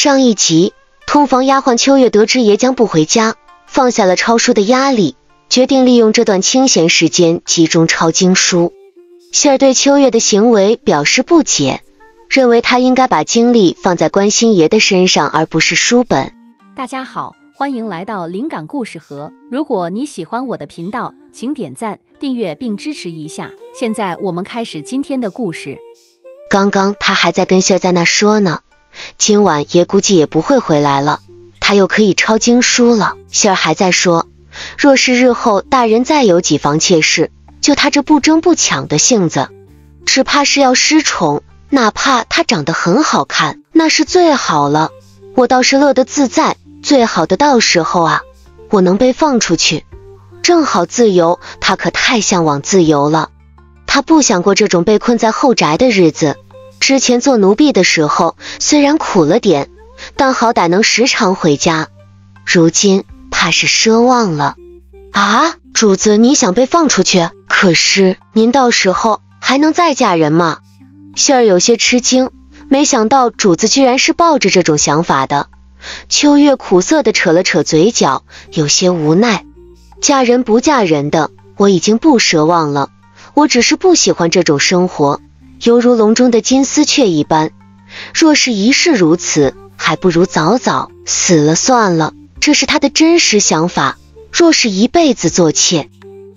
上一集，通房丫鬟秋月得知爷将不回家，放下了抄书的压力，决定利用这段清闲时间集中抄经书。杏儿对秋月的行为表示不解，认为她应该把精力放在关心爷的身上，而不是书本。大家好，欢迎来到灵感故事盒。如果你喜欢我的频道，请点赞、订阅并支持一下。现在我们开始今天的故事。刚刚他还在跟杏儿在那说呢。今晚爷估计也不会回来了，他又可以抄经书了。杏儿还在说，若是日后大人再有几房妾室，就他这不争不抢的性子，只怕是要失宠。哪怕他长得很好看，那是最好了。我倒是乐得自在。最好的到时候啊，我能被放出去，正好自由。他可太向往自由了，他不想过这种被困在后宅的日子。之前做奴婢的时候，虽然苦了点，但好歹能时常回家。如今怕是奢望了啊！主子，你想被放出去？可是您到时候还能再嫁人吗？杏儿有些吃惊，没想到主子居然是抱着这种想法的。秋月苦涩的扯了扯嘴角，有些无奈。嫁人不嫁人的，我已经不奢望了，我只是不喜欢这种生活。犹如笼中的金丝雀一般，若是一世如此，还不如早早死了算了。这是他的真实想法。若是一辈子做妾，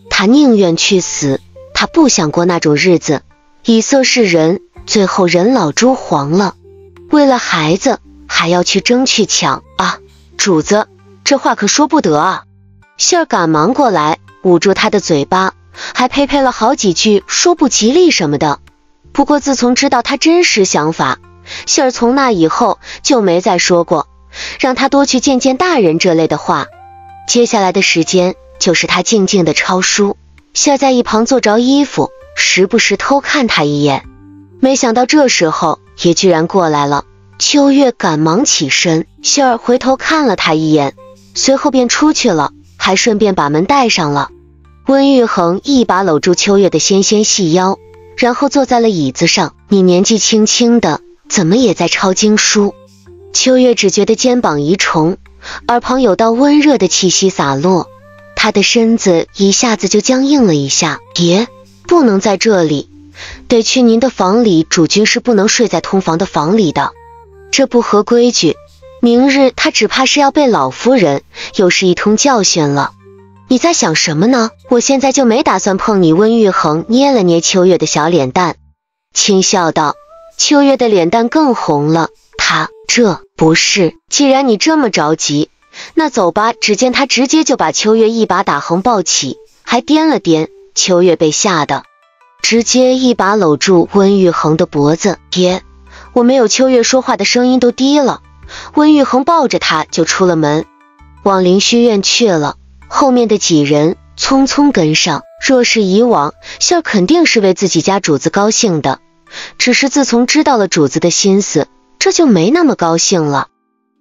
他宁愿去死，他不想过那种日子，以色侍人，最后人老珠黄了。为了孩子，还要去争去抢啊！主子，这话可说不得啊！杏儿赶忙过来，捂住他的嘴巴，还呸呸了好几句，说不吉利什么的。不过自从知道他真实想法，杏儿从那以后就没再说过让他多去见见大人这类的话。接下来的时间就是他静静的抄书，杏儿在一旁做着衣服，时不时偷看他一眼。没想到这时候也居然过来了。秋月赶忙起身，杏儿回头看了他一眼，随后便出去了，还顺便把门带上了。温玉衡一把搂住秋月的纤纤细腰。然后坐在了椅子上。你年纪轻轻的，怎么也在抄经书？秋月只觉得肩膀一重，耳旁有道温热的气息洒落，他的身子一下子就僵硬了一下。爷，不能在这里，得去您的房里。主君是不能睡在通房的房里的，这不合规矩。明日他只怕是要被老夫人又是一通教训了。你在想什么呢？我现在就没打算碰你。温玉衡捏了捏秋月的小脸蛋，轻笑道。秋月的脸蛋更红了。他这不是，既然你这么着急，那走吧。只见他直接就把秋月一把打横抱起，还颠了颠。秋月被吓得直接一把搂住温玉衡的脖子。爹，我没有。秋月说话的声音都低了。温玉衡抱着他就出了门，往灵虚院去了。后面的几人匆匆跟上。若是以往，杏儿肯定是为自己家主子高兴的。只是自从知道了主子的心思，这就没那么高兴了，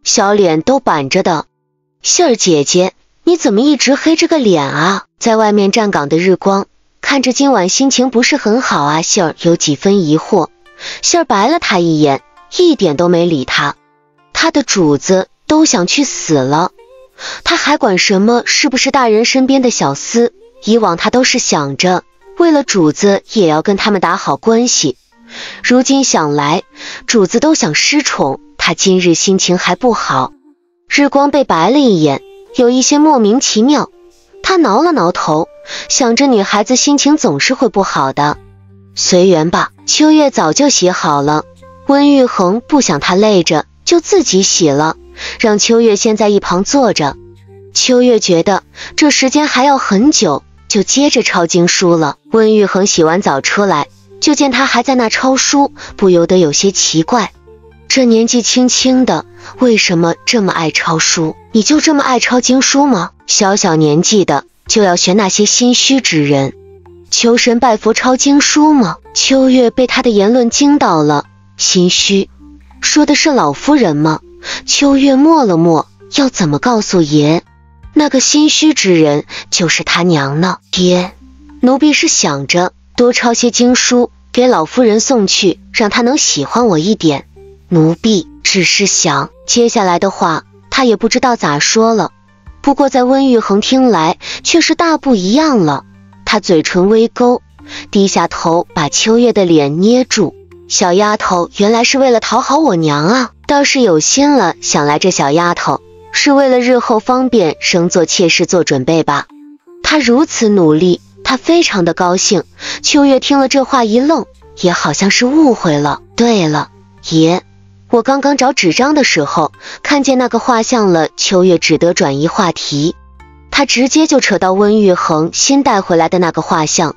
小脸都板着的。杏儿姐姐，你怎么一直黑着个脸啊？在外面站岗的日光，看着今晚心情不是很好啊。杏儿有几分疑惑。杏儿白了他一眼，一点都没理他。他的主子都想去死了。他还管什么是不是大人身边的小厮？以往他都是想着为了主子也要跟他们打好关系，如今想来主子都想失宠，他今日心情还不好。日光被白了一眼，有一些莫名其妙。他挠了挠头，想着女孩子心情总是会不好的，随缘吧。秋月早就洗好了，温玉衡不想他累着，就自己洗了。让秋月先在一旁坐着。秋月觉得这时间还要很久，就接着抄经书了。温玉衡洗完澡出来，就见他还在那抄书，不由得有些奇怪。这年纪轻轻的，为什么这么爱抄书？你就这么爱抄经书吗？小小年纪的就要学那些心虚之人，求神拜佛抄经书吗？秋月被他的言论惊到了。心虚，说的是老夫人吗？秋月默了默，要怎么告诉爷？那个心虚之人就是他娘呢？爹，奴婢是想着多抄些经书给老夫人送去，让她能喜欢我一点。奴婢只是想接下来的话，他也不知道咋说了。不过在温玉恒听来，却是大不一样了。他嘴唇微勾，低下头把秋月的脸捏住。小丫头原来是为了讨好我娘啊，倒是有心了。想来这小丫头是为了日后方便生做妾室做准备吧。他如此努力，他非常的高兴。秋月听了这话一愣，也好像是误会了。对了，爷，我刚刚找纸张的时候看见那个画像了。秋月只得转移话题，他直接就扯到温玉恒新带回来的那个画像。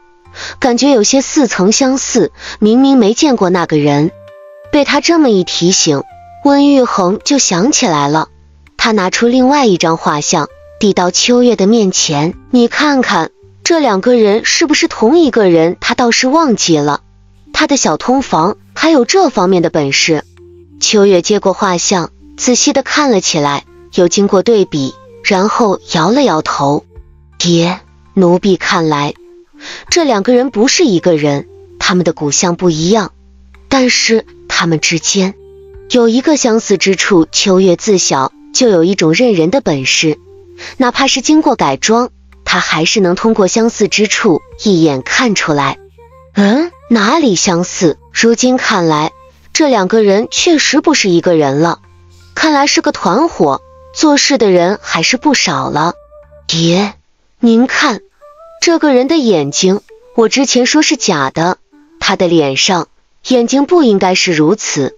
感觉有些似曾相似，明明没见过那个人。被他这么一提醒，温玉恒就想起来了。他拿出另外一张画像，递到秋月的面前：“你看看，这两个人是不是同一个人？”他倒是忘记了，他的小通房还有这方面的本事。秋月接过画像，仔细的看了起来，又经过对比，然后摇了摇头：“爹，奴婢看来……”这两个人不是一个人，他们的骨相不一样，但是他们之间有一个相似之处。秋月自小就有一种认人的本事，哪怕是经过改装，他还是能通过相似之处一眼看出来。嗯，哪里相似？如今看来，这两个人确实不是一个人了。看来是个团伙，做事的人还是不少了。爹，您看。这个人的眼睛，我之前说是假的，他的脸上眼睛不应该是如此，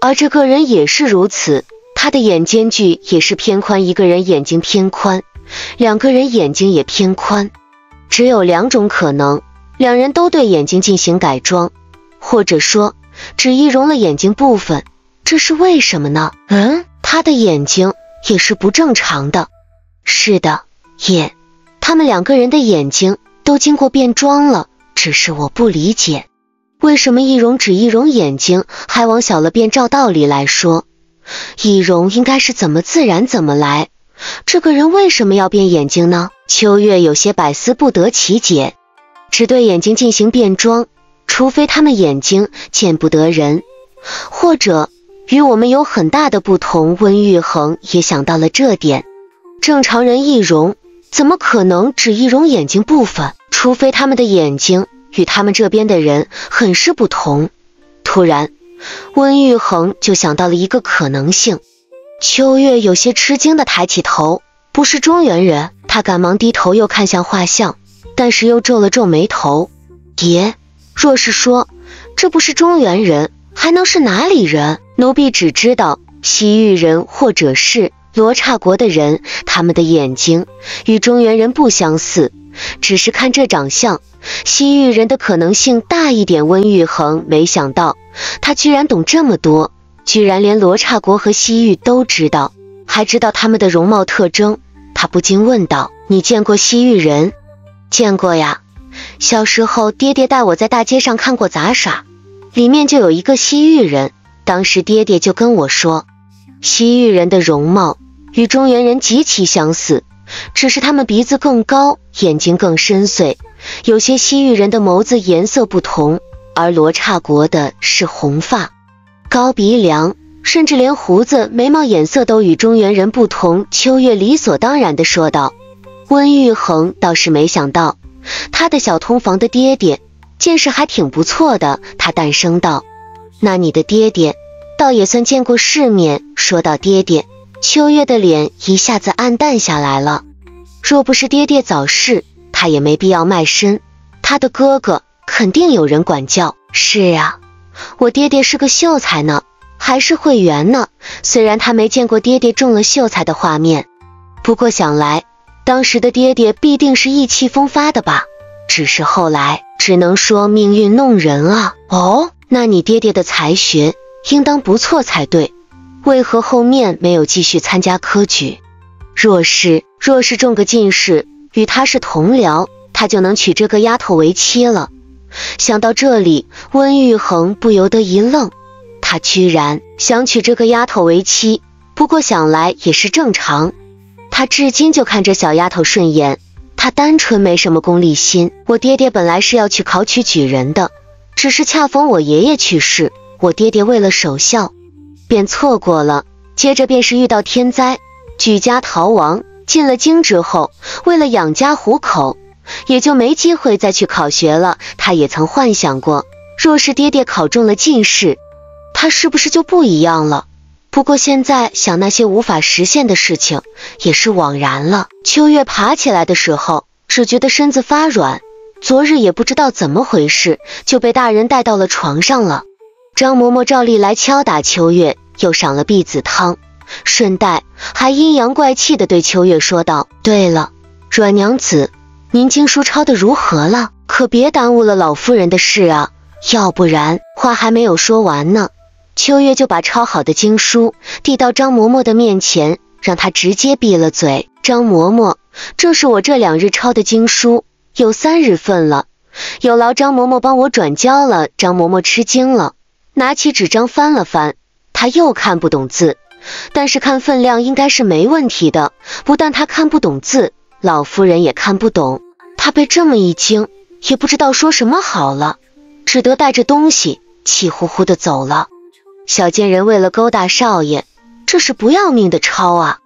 而这个人也是如此，他的眼间距也是偏宽，一个人眼睛偏宽，两个人眼睛也偏宽，只有两种可能，两人都对眼睛进行改装，或者说只易容了眼睛部分，这是为什么呢？嗯，他的眼睛也是不正常的，是的，眼。他们两个人的眼睛都经过变装了，只是我不理解，为什么易容只易容眼睛还往小了变？照道理来说，易容应该是怎么自然怎么来，这个人为什么要变眼睛呢？秋月有些百思不得其解，只对眼睛进行变装，除非他们眼睛见不得人，或者与我们有很大的不同。温玉恒也想到了这点，正常人易容。怎么可能只易容眼睛部分？除非他们的眼睛与他们这边的人很是不同。突然，温玉衡就想到了一个可能性。秋月有些吃惊的抬起头，不是中原人。他赶忙低头又看向画像，但是又皱了皱眉头。爷，若是说这不是中原人，还能是哪里人？奴婢只知道西域人，或者是。罗刹国的人，他们的眼睛与中原人不相似，只是看这长相，西域人的可能性大一点。温玉衡没想到，他居然懂这么多，居然连罗刹国和西域都知道，还知道他们的容貌特征。他不禁问道：“你见过西域人？”“见过呀，小时候爹爹带我在大街上看过杂耍，里面就有一个西域人。当时爹爹就跟我说，西域人的容貌。”与中原人极其相似，只是他们鼻子更高，眼睛更深邃。有些西域人的眸子颜色不同，而罗刹国的是红发、高鼻梁，甚至连胡子、眉毛颜色都与中原人不同。秋月理所当然地说道。温玉恒倒是没想到，他的小通房的爹爹见识还挺不错的。他淡声道：“那你的爹爹倒也算见过世面。”说到爹爹。秋月的脸一下子暗淡下来了。若不是爹爹早逝，他也没必要卖身。他的哥哥肯定有人管教。是啊，我爹爹是个秀才呢，还是会员呢。虽然他没见过爹爹中了秀才的画面，不过想来当时的爹爹必定是意气风发的吧。只是后来，只能说命运弄人啊。哦，那你爹爹的才学应当不错才对。为何后面没有继续参加科举？若是若是中个进士，与他是同僚，他就能娶这个丫头为妻了。想到这里，温玉恒不由得一愣，他居然想娶这个丫头为妻。不过想来也是正常，他至今就看这小丫头顺眼，他单纯没什么功利心。我爹爹本来是要去考取举人的，只是恰逢我爷爷去世，我爹爹为了守孝。便错过了。接着便是遇到天灾，举家逃亡。进了京之后，为了养家糊口，也就没机会再去考学了。他也曾幻想过，若是爹爹考中了进士，他是不是就不一样了？不过现在想那些无法实现的事情，也是枉然了。秋月爬起来的时候，只觉得身子发软。昨日也不知道怎么回事，就被大人带到了床上了。张嬷嬷照例来敲打秋月，又赏了避子汤，顺带还阴阳怪气的对秋月说道：“对了，阮娘子，您经书抄的如何了？可别耽误了老夫人的事啊，要不然……”话还没有说完呢，秋月就把抄好的经书递到张嬷嬷的面前，让她直接闭了嘴。张嬷嬷，这是我这两日抄的经书。有三日份了，有劳张嬷嬷帮我转交了。张嬷嬷吃惊了，拿起纸张翻了翻，他又看不懂字，但是看分量应该是没问题的。不但他看不懂字，老夫人也看不懂。他被这么一惊，也不知道说什么好了，只得带着东西气呼呼的走了。小贱人为了勾搭少爷，这是不要命的抄啊！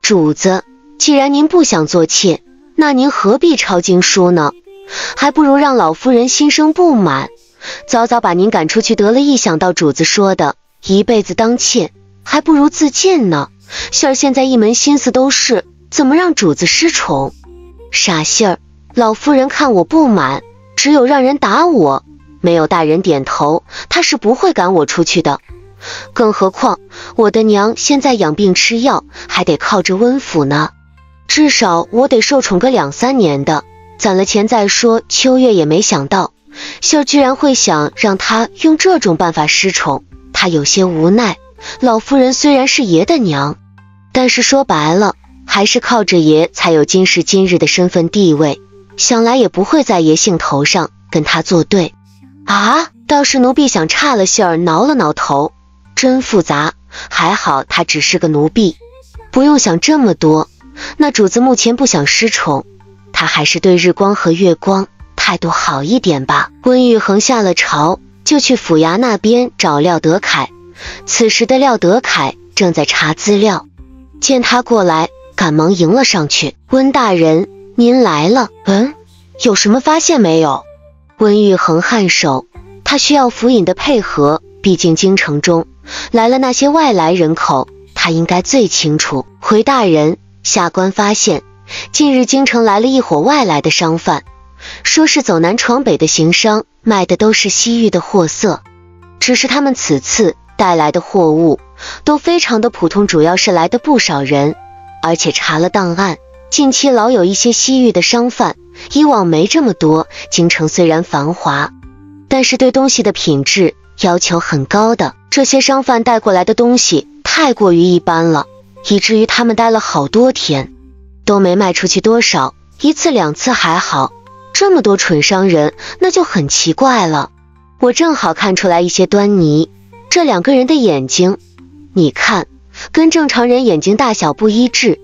主子，既然您不想做妾。那您何必抄经书呢？还不如让老夫人心生不满，早早把您赶出去得了。一想到主子说的一辈子当妾，还不如自尽呢。杏儿现在一门心思都是怎么让主子失宠。傻杏儿，老夫人看我不满，只有让人打我，没有大人点头，她是不会赶我出去的。更何况我的娘现在养病吃药，还得靠着温府呢。至少我得受宠个两三年的，攒了钱再说。秋月也没想到秀儿居然会想让他用这种办法失宠，他有些无奈。老夫人虽然是爷的娘，但是说白了还是靠着爷才有今时今日的身份地位，想来也不会在爷兴头上跟他作对。啊，倒是奴婢想差了。杏儿挠了挠头，真复杂。还好他只是个奴婢，不用想这么多。那主子目前不想失宠，他还是对日光和月光态度好一点吧。温玉衡下了朝，就去府衙那边找廖德凯。此时的廖德凯正在查资料，见他过来，赶忙迎了上去。温大人，您来了。嗯，有什么发现没有？温玉衡颔首，他需要府尹的配合，毕竟京城中来了那些外来人口，他应该最清楚。回大人。下官发现，近日京城来了一伙外来的商贩，说是走南闯北的行商，卖的都是西域的货色。只是他们此次带来的货物都非常的普通，主要是来的不少人，而且查了档案，近期老有一些西域的商贩，以往没这么多。京城虽然繁华，但是对东西的品质要求很高的，这些商贩带过来的东西太过于一般了。以至于他们待了好多天，都没卖出去多少。一次两次还好，这么多蠢商人，那就很奇怪了。我正好看出来一些端倪。这两个人的眼睛，你看，跟正常人眼睛大小不一致。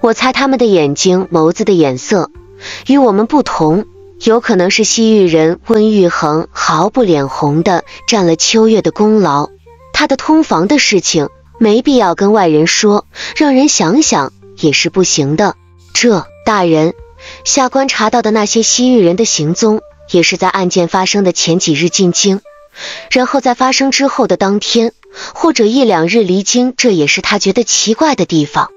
我猜他们的眼睛眸子的颜色与我们不同，有可能是西域人。温玉衡毫不脸红的占了秋月的功劳，他的通房的事情。没必要跟外人说，让人想想也是不行的。这大人，下官查到的那些西域人的行踪，也是在案件发生的前几日进京，然后在发生之后的当天或者一两日离京，这也是他觉得奇怪的地方，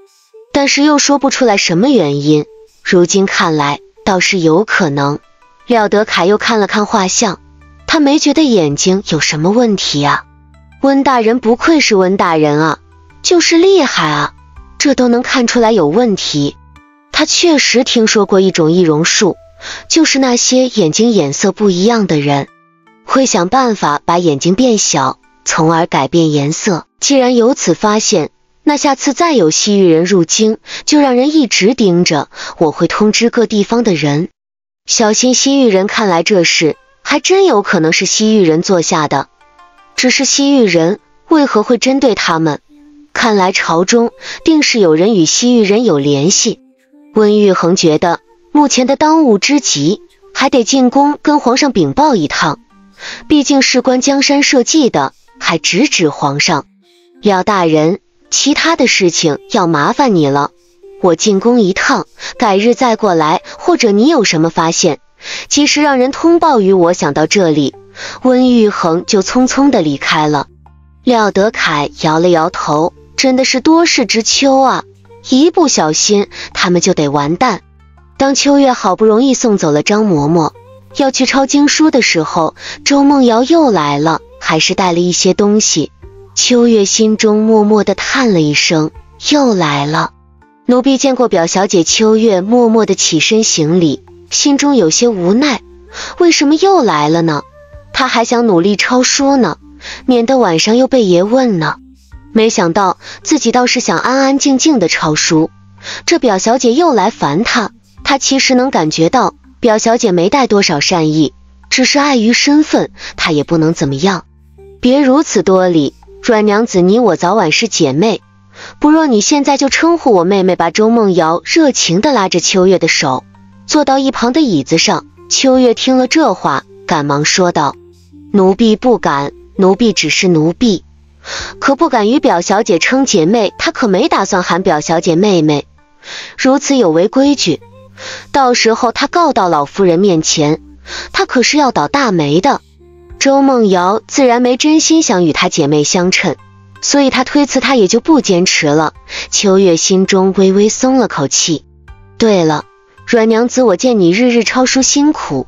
但是又说不出来什么原因。如今看来，倒是有可能。廖德凯又看了看画像，他没觉得眼睛有什么问题啊。温大人不愧是温大人啊，就是厉害啊，这都能看出来有问题。他确实听说过一种易容术，就是那些眼睛颜色不一样的人，会想办法把眼睛变小，从而改变颜色。既然有此发现，那下次再有西域人入京，就让人一直盯着。我会通知各地方的人，小心西域人。看来这事还真有可能是西域人做下的。只是西域人为何会针对他们？看来朝中定是有人与西域人有联系。温玉衡觉得目前的当务之急还得进宫跟皇上禀报一趟，毕竟事关江山社稷的，还直指皇上。廖大人，其他的事情要麻烦你了，我进宫一趟，改日再过来，或者你有什么发现，及时让人通报于我。想到这里，温玉衡就匆匆的离开了。廖德凯摇了摇头，真的是多事之秋啊，一不小心他们就得完蛋。当秋月好不容易送走了张嬷嬷，要去抄经书的时候，周梦瑶又来了，还是带了一些东西。秋月心中默默的叹了一声，又来了。奴婢见过表小姐，秋月默默的起身行礼，心中有些无奈，为什么又来了呢？她还想努力抄书呢，免得晚上又被爷问呢。没想到自己倒是想安安静静的抄书，这表小姐又来烦她。她其实能感觉到表小姐没带多少善意，只是碍于身份，她也不能怎么样。别如此多礼。阮娘子，你我早晚是姐妹，不若你现在就称呼我妹妹吧。周梦瑶热情地拉着秋月的手，坐到一旁的椅子上。秋月听了这话，赶忙说道：“奴婢不敢，奴婢只是奴婢，可不敢与表小姐称姐妹。她可没打算喊表小姐妹妹，如此有违规矩。到时候她告到老夫人面前，她可是要倒大霉的。”周梦瑶自然没真心想与她姐妹相称，所以她推辞，她也就不坚持了。秋月心中微微松了口气。对了，阮娘子，我见你日日抄书辛苦，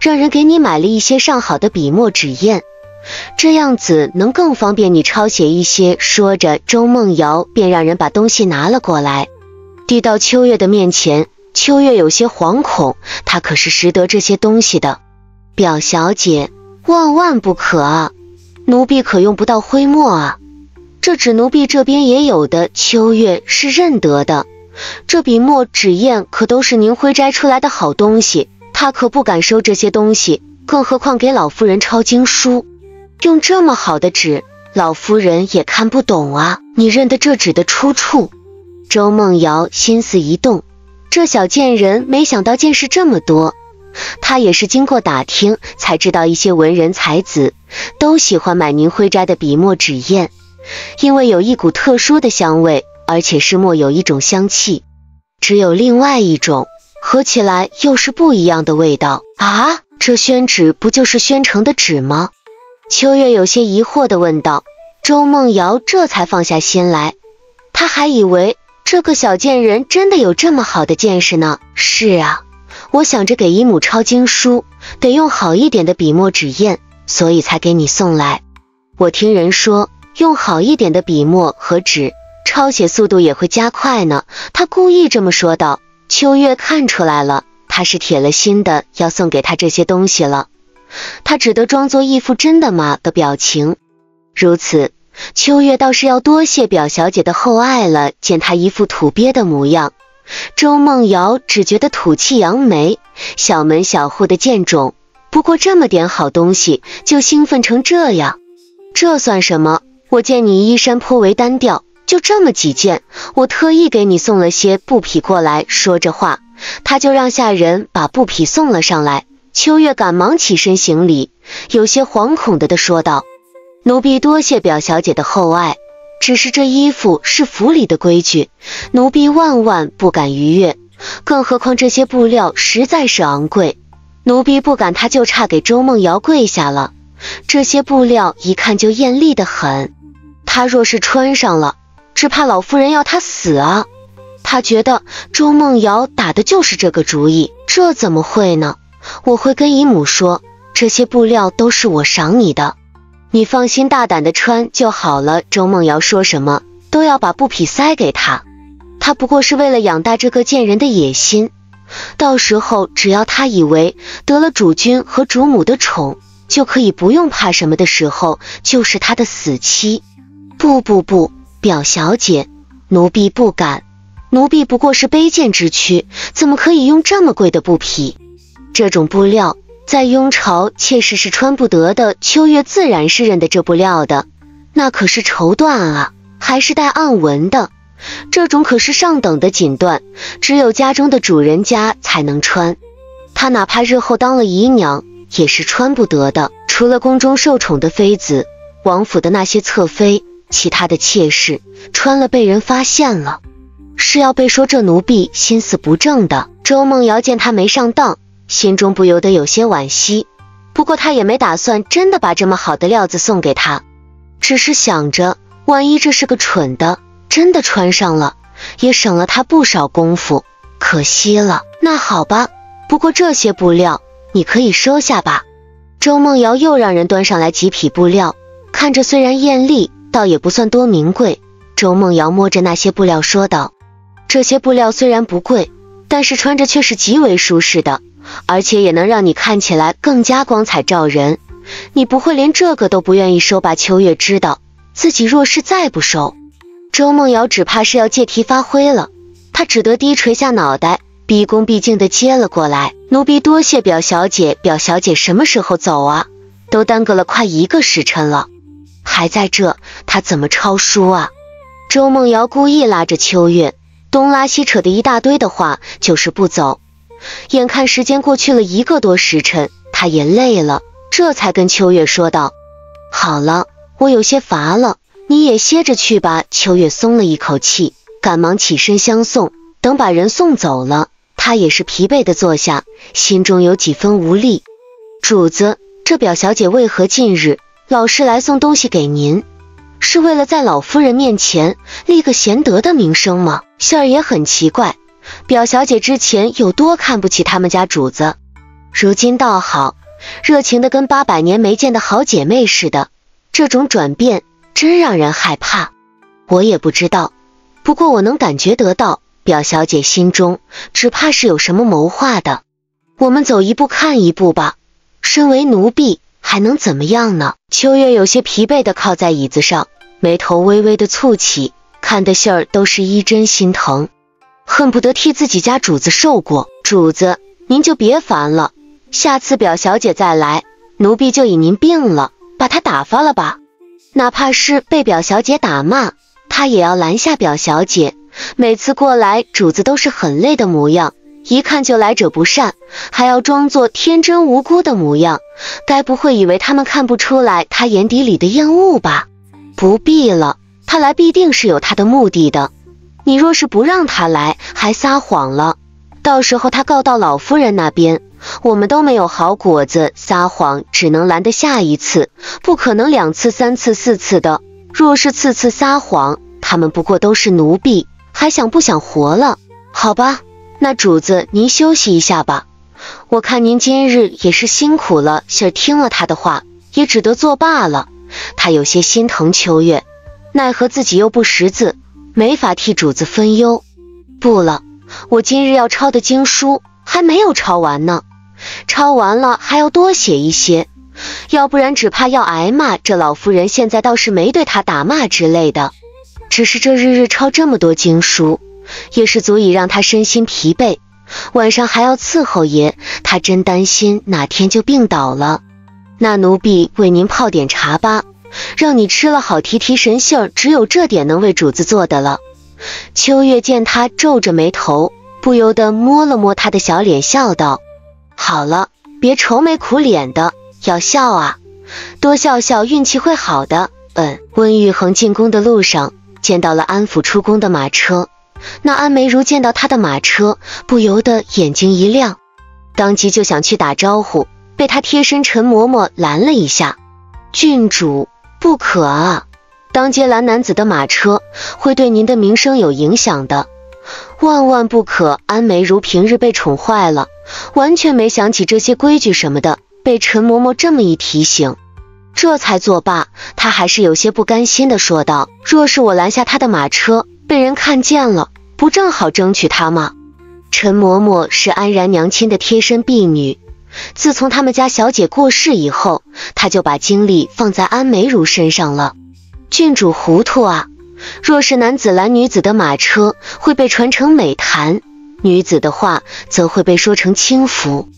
让人给你买了一些上好的笔墨纸砚，这样子能更方便你抄写一些。说着，周梦瑶便让人把东西拿了过来，递到秋月的面前。秋月有些惶恐，她可是识得这些东西的，表小姐。万万不可啊！奴婢可用不到灰墨啊，这纸奴婢这边也有的。秋月是认得的，这笔墨纸砚可都是宁辉摘出来的好东西，她可不敢收这些东西，更何况给老夫人抄经书，用这么好的纸，老夫人也看不懂啊！你认得这纸的出处？周梦瑶心思一动，这小贱人没想到见识这么多。她也是经过打听才知道，一些文人才子都喜欢买宁辉斋的笔墨纸砚，因为有一股特殊的香味，而且是墨有一种香气，只有另外一种合起来又是不一样的味道啊！这宣纸不就是宣城的纸吗？秋月有些疑惑的问道。周梦瑶这才放下心来，他还以为这个小贱人真的有这么好的见识呢。是啊。我想着给姨母抄经书，得用好一点的笔墨纸砚，所以才给你送来。我听人说，用好一点的笔墨和纸，抄写速度也会加快呢。他故意这么说道。秋月看出来了，他是铁了心的要送给他这些东西了。他只得装作一副真的吗的表情。如此，秋月倒是要多谢表小姐的厚爱了。见他一副土鳖的模样。周梦瑶只觉得土气扬眉，小门小户的贱种，不过这么点好东西就兴奋成这样，这算什么？我见你衣衫颇为单调，就这么几件，我特意给你送了些布匹过来。说着话，他就让下人把布匹送了上来。秋月赶忙起身行礼，有些惶恐的的说道：“奴婢多谢表小姐的厚爱。”只是这衣服是府里的规矩，奴婢万万不敢逾越。更何况这些布料实在是昂贵，奴婢不敢。他就差给周梦瑶跪下了。这些布料一看就艳丽的很，他若是穿上了，只怕老夫人要他死啊！他觉得周梦瑶打的就是这个主意。这怎么会呢？我会跟姨母说，这些布料都是我赏你的。你放心，大胆的穿就好了。周梦瑶说什么都要把布匹塞给他，他不过是为了养大这个贱人的野心。到时候只要他以为得了主君和主母的宠，就可以不用怕什么的时候，就是他的死期。不不不，表小姐，奴婢不敢，奴婢不过是卑贱之躯，怎么可以用这么贵的布匹？这种布料。在雍朝，妾室是穿不得的。秋月自然是认得这布料的，那可是绸缎啊，还是带暗纹的。这种可是上等的锦缎，只有家中的主人家才能穿。她哪怕日后当了姨娘，也是穿不得的。除了宫中受宠的妃子，王府的那些侧妃，其他的妾室穿了被人发现了，是要被说这奴婢心思不正的。周梦瑶见他没上当，心中不由得有些惋惜。不过他也没打算真的把这么好的料子送给他，只是想着万一这是个蠢的，真的穿上了，也省了他不少功夫。可惜了。那好吧，不过这些布料你可以收下吧。周梦瑶又让人端上来几匹布料，看着虽然艳丽，倒也不算多名贵。周梦瑶摸着那些布料说道：“这些布料虽然不贵，但是穿着却是极为舒适的。”而且也能让你看起来更加光彩照人。你不会连这个都不愿意收吧？秋月知道自己若是再不收，周梦瑶只怕是要借题发挥了。她只得低垂下脑袋，毕恭毕敬地接了过来。奴婢多谢表小姐，表小姐什么时候走啊？都耽搁了快一个时辰了，还在这，她怎么抄书啊？周梦瑶故意拉着秋月，东拉西扯的一大堆的话，就是不走。眼看时间过去了一个多时辰，他也累了，这才跟秋月说道：“好了，我有些乏了，你也歇着去吧。”秋月松了一口气，赶忙起身相送。等把人送走了，他也是疲惫的坐下，心中有几分无力。主子，这表小姐为何近日老是来送东西给您？是为了在老夫人面前立个贤德的名声吗？杏儿也很奇怪。表小姐之前有多看不起他们家主子，如今倒好，热情的跟八百年没见的好姐妹似的。这种转变真让人害怕。我也不知道，不过我能感觉得到，表小姐心中只怕是有什么谋划的。我们走一步看一步吧。身为奴婢，还能怎么样呢？秋月有些疲惫的靠在椅子上，眉头微微的蹙起，看的杏儿都是一针心疼。恨不得替自己家主子受过。主子，您就别烦了，下次表小姐再来，奴婢就以您病了，把她打发了吧。哪怕是被表小姐打骂，她也要拦下表小姐。每次过来，主子都是很累的模样，一看就来者不善，还要装作天真无辜的模样。该不会以为他们看不出来他眼底里的厌恶吧？不必了，他来必定是有他的目的的。你若是不让他来，还撒谎了，到时候他告到老夫人那边，我们都没有好果子。撒谎只能拦得下一次，不可能两次、三次、四次的。若是次次撒谎，他们不过都是奴婢，还想不想活了？好吧，那主子您休息一下吧。我看您今日也是辛苦了。杏儿听了他的话，也只得作罢了。他有些心疼秋月，奈何自己又不识字。没法替主子分忧。不了，我今日要抄的经书还没有抄完呢，抄完了还要多写一些，要不然只怕要挨骂。这老夫人现在倒是没对他打骂之类的，只是这日日抄这么多经书，也是足以让他身心疲惫。晚上还要伺候爷，他真担心哪天就病倒了。那奴婢为您泡点茶吧。让你吃了好提提神性儿，只有这点能为主子做的了。秋月见他皱着眉头，不由得摸了摸他的小脸，笑道：“好了，别愁眉苦脸的，要笑啊，多笑笑，运气会好的。”嗯。温玉衡进宫的路上，见到了安抚出宫的马车，那安梅如见到他的马车，不由得眼睛一亮，当即就想去打招呼，被他贴身陈嬷嬷拦了一下：“郡主。”不可啊！当街拦男子的马车，会对您的名声有影响的，万万不可。安梅如平日被宠坏了，完全没想起这些规矩什么的，被陈嬷嬷这么一提醒，这才作罢。她还是有些不甘心的说道：“若是我拦下他的马车，被人看见了，不正好争取他吗？”陈嬷嬷是安然娘亲的贴身婢女。自从他们家小姐过世以后，他就把精力放在安梅如身上了。郡主糊涂啊！若是男子拦女子的马车，会被传成美谈；女子的话，则会被说成轻浮。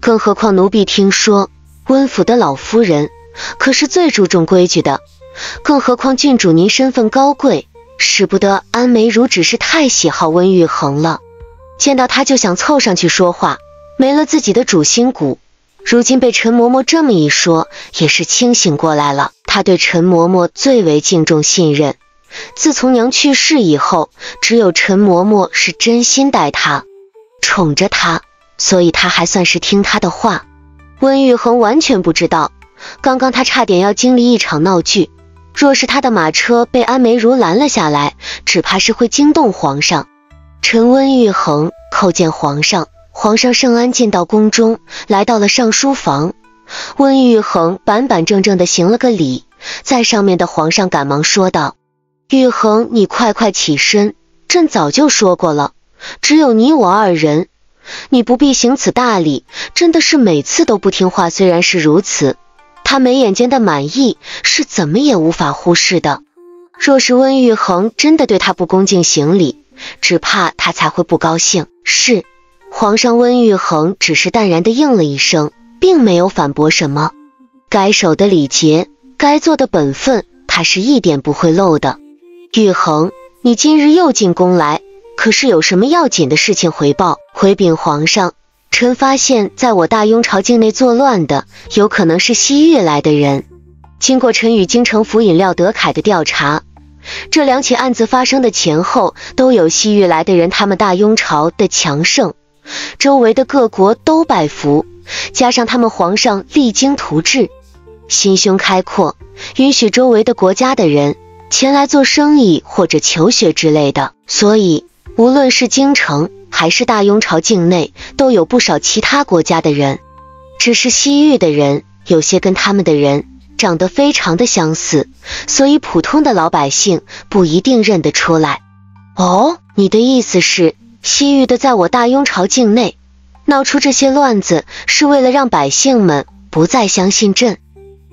更何况奴婢听说，温府的老夫人可是最注重规矩的。更何况郡主您身份高贵，使不得安梅如只是太喜好温玉衡了，见到他就想凑上去说话。没了自己的主心骨，如今被陈嬷嬷这么一说，也是清醒过来了。他对陈嬷嬷最为敬重信任。自从娘去世以后，只有陈嬷嬷是真心待他，宠着他，所以他还算是听他的话。温玉衡完全不知道，刚刚他差点要经历一场闹剧。若是他的马车被安梅如拦了下来，只怕是会惊动皇上。臣温玉衡叩见皇上。皇上圣安进到宫中，来到了上书房。温玉衡板板正正的行了个礼，在上面的皇上赶忙说道：“玉衡，你快快起身。朕早就说过了，只有你我二人，你不必行此大礼。真的是每次都不听话。虽然是如此，他眉眼间的满意是怎么也无法忽视的。若是温玉衡真的对他不恭敬行礼，只怕他才会不高兴。是。”皇上温玉衡只是淡然的应了一声，并没有反驳什么。该守的礼节，该做的本分，他是一点不会漏的。玉衡，你今日又进宫来，可是有什么要紧的事情回报？回禀皇上，臣发现，在我大雍朝境内作乱的，有可能是西域来的人。经过臣与京城府尹廖德凯的调查，这两起案子发生的前后，都有西域来的人。他们大雍朝的强盛。周围的各国都拜服，加上他们皇上励精图治，心胸开阔，允许周围的国家的人前来做生意或者求学之类的。所以，无论是京城还是大雍朝境内，都有不少其他国家的人。只是西域的人，有些跟他们的人长得非常的相似，所以普通的老百姓不一定认得出来。哦，你的意思是？西域的在我大雍朝境内闹出这些乱子，是为了让百姓们不再相信朕。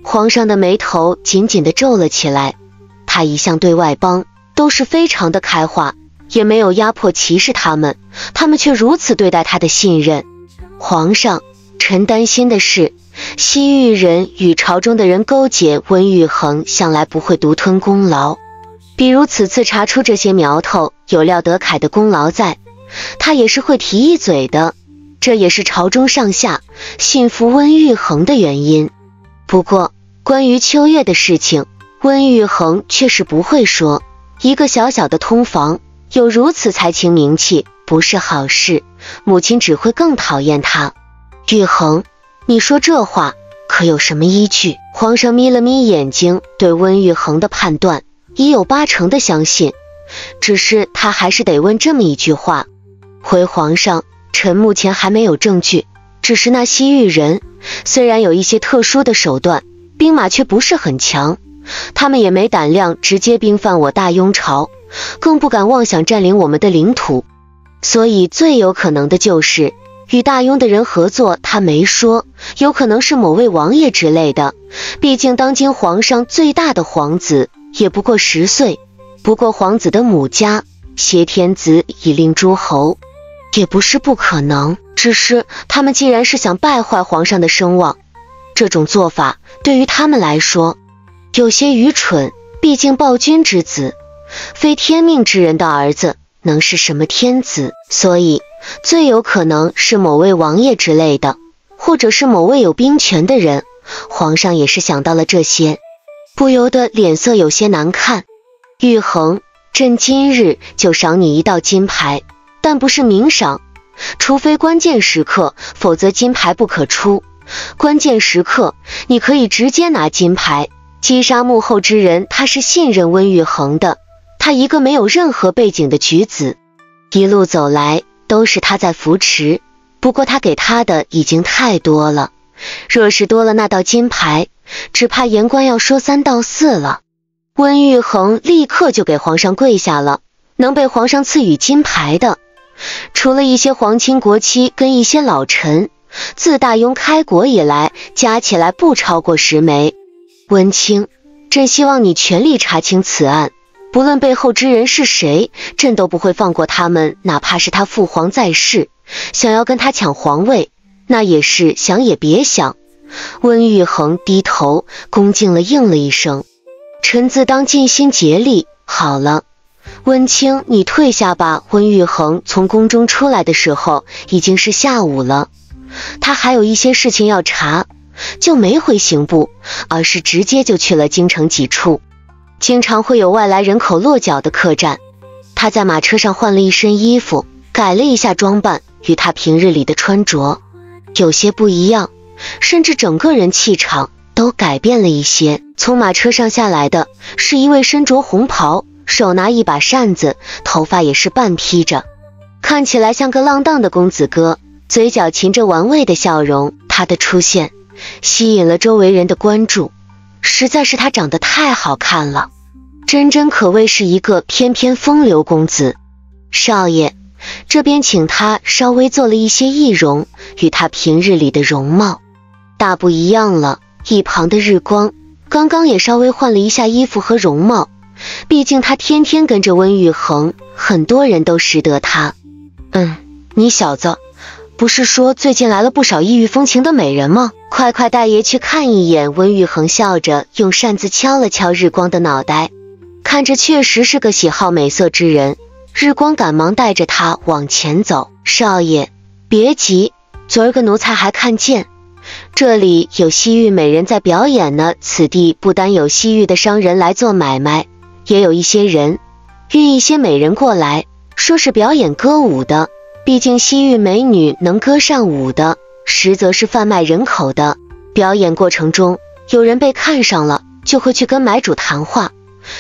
皇上的眉头紧紧的皱了起来。他一向对外邦都是非常的开化，也没有压迫歧视他们，他们却如此对待他的信任。皇上，臣担心的是，西域人与朝中的人勾结，温玉衡向来不会独吞功劳。比如此次查出这些苗头，有廖德凯的功劳在。他也是会提一嘴的，这也是朝中上下信服温玉衡的原因。不过，关于秋月的事情，温玉衡却是不会说。一个小小的通房，有如此才情名气，不是好事。母亲只会更讨厌他。玉衡，你说这话可有什么依据？皇上眯了眯眼睛，对温玉衡的判断已有八成的相信，只是他还是得问这么一句话。回皇上，臣目前还没有证据，只是那西域人虽然有一些特殊的手段，兵马却不是很强，他们也没胆量直接兵犯我大雍朝，更不敢妄想占领我们的领土，所以最有可能的就是与大雍的人合作。他没说，有可能是某位王爷之类的，毕竟当今皇上最大的皇子也不过十岁，不过皇子的母家挟天子以令诸侯。也不是不可能，只是他们既然是想败坏皇上的声望，这种做法对于他们来说有些愚蠢。毕竟暴君之子，非天命之人的儿子，能是什么天子？所以最有可能是某位王爷之类的，或者是某位有兵权的人。皇上也是想到了这些，不由得脸色有些难看。玉衡，朕今日就赏你一道金牌。但不是明赏，除非关键时刻，否则金牌不可出。关键时刻，你可以直接拿金牌击杀幕后之人。他是信任温玉衡的，他一个没有任何背景的举子，一路走来都是他在扶持。不过他给他的已经太多了，若是多了那道金牌，只怕言官要说三道四了。温玉衡立刻就给皇上跪下了，能被皇上赐予金牌的。除了一些皇亲国戚跟一些老臣，自大雍开国以来，加起来不超过十枚。温清，朕希望你全力查清此案，不论背后之人是谁，朕都不会放过他们。哪怕是他父皇在世，想要跟他抢皇位，那也是想也别想。温玉衡低头恭敬了应了一声，臣自当尽心竭力。好了。温清，你退下吧。温玉衡从宫中出来的时候已经是下午了，他还有一些事情要查。就没回刑部，而是直接就去了京城几处，经常会有外来人口落脚的客栈。他在马车上换了一身衣服，改了一下装扮，与他平日里的穿着有些不一样，甚至整个人气场都改变了一些。从马车上下来的是一位身着红袍，手拿一把扇子，头发也是半披着，看起来像个浪荡的公子哥，嘴角噙着玩味的笑容。他的出现吸引了周围人的关注，实在是他长得太好看了。真真可谓是一个翩翩风流公子，少爷这边请他稍微做了一些易容，与他平日里的容貌大不一样了。一旁的日光刚刚也稍微换了一下衣服和容貌，毕竟他天天跟着温玉衡，很多人都识得他。嗯，你小子不是说最近来了不少异域风情的美人吗？快快带爷去看一眼。温玉衡笑着用扇子敲了敲日光的脑袋。看着确实是个喜好美色之人，日光赶忙带着他往前走。少爷，别急，昨儿个奴才还看见这里有西域美人在表演呢。此地不单有西域的商人来做买卖，也有一些人运一些美人过来，说是表演歌舞的。毕竟西域美女能歌善舞的，实则是贩卖人口的。表演过程中有人被看上了，就会去跟买主谈话。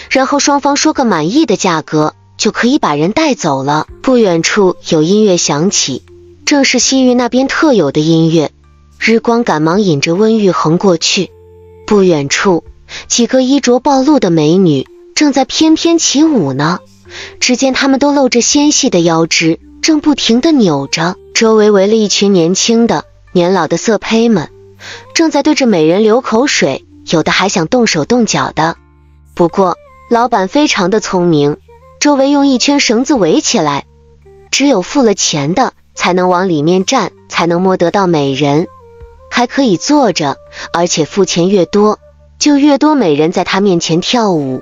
然后双方说个满意的价格，就可以把人带走了。不远处有音乐响起，正是西域那边特有的音乐。日光赶忙引着温玉衡过去。不远处，几个衣着暴露的美女正在翩翩起舞呢。只见他们都露着纤细的腰肢，正不停地扭着。周围围了一群年轻的、年老的色胚们，正在对着美人流口水，有的还想动手动脚的。不过，老板非常的聪明，周围用一圈绳子围起来，只有付了钱的才能往里面站，才能摸得到美人，还可以坐着，而且付钱越多，就越多美人在他面前跳舞。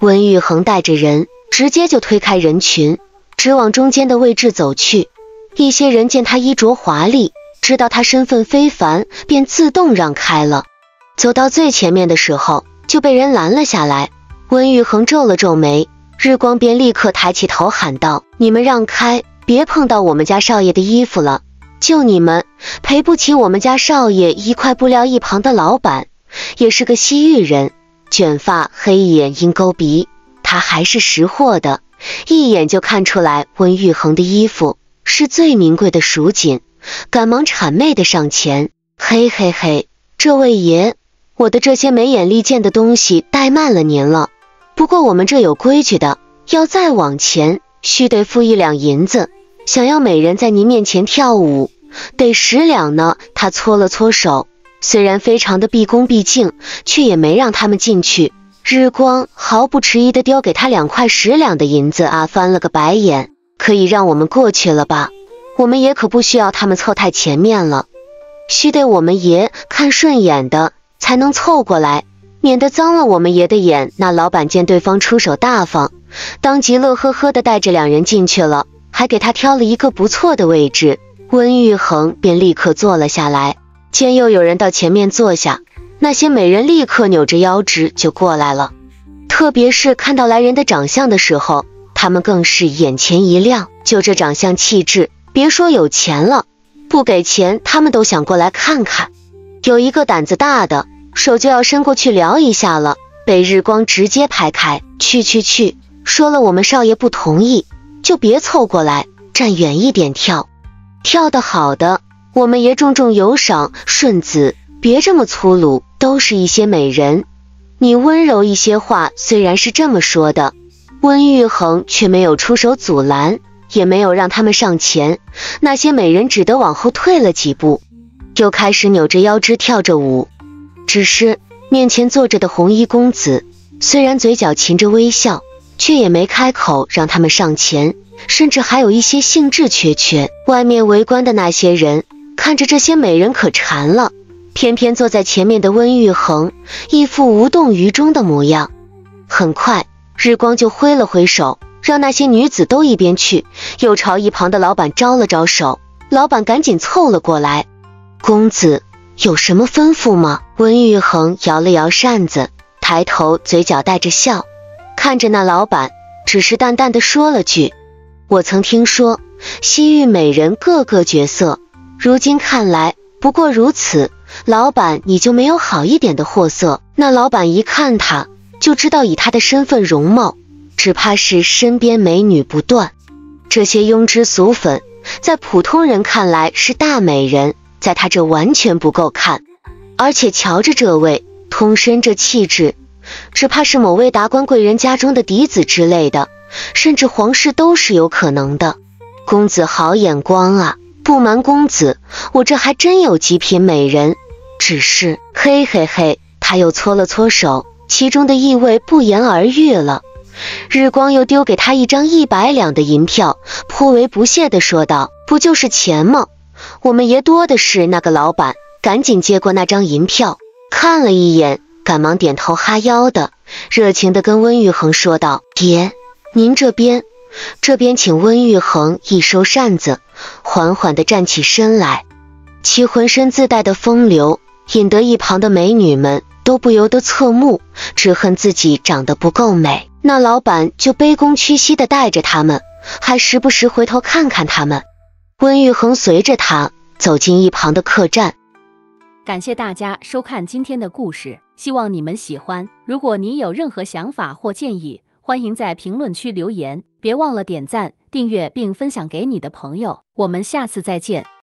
温玉衡带着人直接就推开人群，直往中间的位置走去。一些人见他衣着华丽，知道他身份非凡，便自动让开了。走到最前面的时候。就被人拦了下来。温玉衡皱了皱眉，日光便立刻抬起头喊道：“你们让开，别碰到我们家少爷的衣服了！就你们赔不起我们家少爷一块布料。”一旁的老板也是个西域人，卷发、黑眼、鹰钩鼻，他还是识货的，一眼就看出来温玉衡的衣服是最名贵的蜀锦，赶忙谄媚的上前：“嘿嘿嘿，这位爷。”我的这些没眼力见的东西怠慢了您了。不过我们这有规矩的，要再往前，须得付一两银子。想要美人在您面前跳舞，得十两呢。他搓了搓手，虽然非常的毕恭毕敬，却也没让他们进去。日光毫不迟疑的丢给他两块十两的银子啊，翻了个白眼，可以让我们过去了吧？我们爷可不需要他们凑太前面了，须得我们爷看顺眼的。才能凑过来，免得脏了我们爷的眼。那老板见对方出手大方，当即乐呵呵的带着两人进去了，还给他挑了一个不错的位置。温玉衡便立刻坐了下来。见又有人到前面坐下，那些美人立刻扭着腰肢就过来了。特别是看到来人的长相的时候，他们更是眼前一亮。就这长相气质，别说有钱了，不给钱他们都想过来看看。有一个胆子大的，手就要伸过去撩一下了，被日光直接拍开。去去去，说了我们少爷不同意，就别凑过来，站远一点跳。跳得好的，我们爷重重有赏。顺子，别这么粗鲁，都是一些美人，你温柔一些话。虽然是这么说的，温玉衡却没有出手阻拦，也没有让他们上前。那些美人只得往后退了几步。就开始扭着腰肢跳着舞，只是面前坐着的红衣公子虽然嘴角噙着微笑，却也没开口让他们上前，甚至还有一些兴致缺缺。外面围观的那些人看着这些美人可馋了，偏偏坐在前面的温玉衡一副无动于衷的模样。很快，日光就挥了挥手，让那些女子都一边去，又朝一旁的老板招了招手，老板赶紧凑了过来。公子，有什么吩咐吗？温玉衡摇了摇扇子，抬头，嘴角带着笑，看着那老板，只是淡淡的说了句：“我曾听说西域美人个个绝色，如今看来不过如此。老板，你就没有好一点的货色？”那老板一看他，就知道以他的身份容貌，只怕是身边美女不断。这些庸脂俗粉，在普通人看来是大美人，在他这完全不够看。而且瞧着这位，通身这气质，只怕是某位达官贵人家中的嫡子之类的，甚至皇室都是有可能的。公子好眼光啊！不瞒公子，我这还真有极品美人，只是嘿嘿嘿，他又搓了搓手，其中的意味不言而喻了。日光又丢给他一张一百两的银票，颇为不屑地说道：“不就是钱吗？我们爷多的是。”那个老板赶紧接过那张银票，看了一眼，赶忙点头哈腰的，热情地跟温玉衡说道：“爷，您这边，这边请。”温玉衡一收扇子，缓缓地站起身来，其浑身自带的风流，引得一旁的美女们都不由得侧目，只恨自己长得不够美。那老板就卑躬屈膝的带着他们，还时不时回头看看他们。温玉衡随着他走进一旁的客栈。感谢大家收看今天的故事，希望你们喜欢。如果你有任何想法或建议，欢迎在评论区留言，别忘了点赞、订阅并分享给你的朋友。我们下次再见。